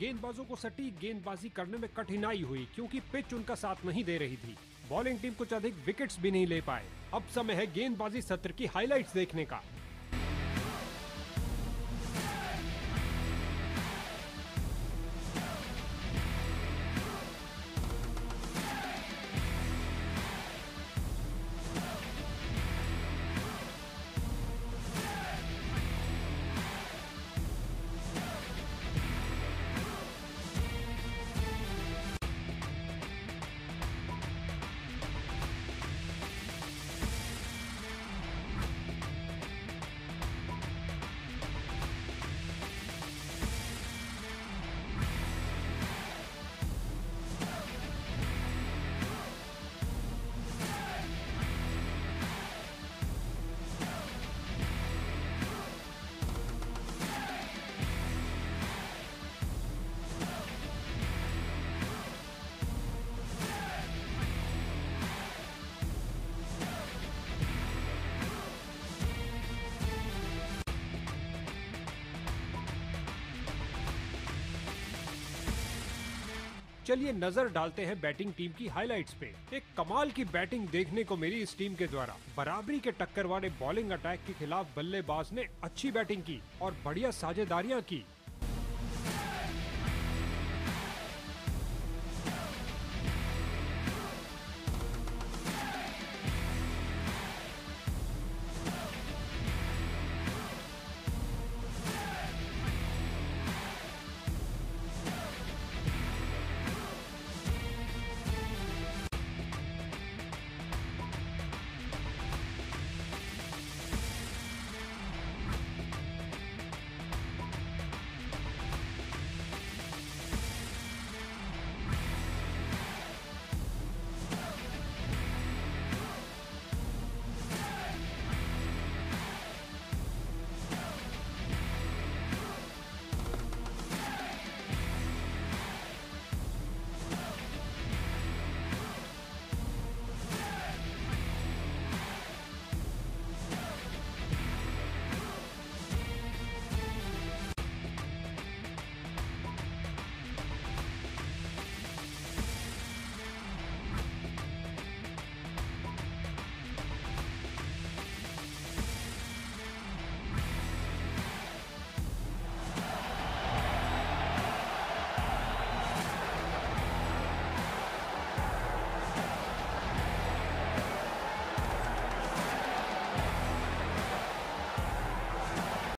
गेंदबाजों को सटीक गेंदबाजी करने में कठिनाई हुई, क्योंकि पिच उनका साथ नहीं दे रही थी। बॉलिंग टीम कुछ अधिक विकेट्स भी नहीं ले पाए। अब समय है गेंदबाजी सत्र की हाइलाइट्स देखने का। चलिए नज़र डालते हैं बैटिंग टीम की हाइलाइट्स पे। एक कमाल की बैटिंग देखने को मिली इस टीम के द्वारा। बराबरी के टक्कर वाले बॉलिंग अटैक के खिलाफ बल्लेबाज ने अच्छी बैटिंग की और बढ़िया साझेदारियाँ की।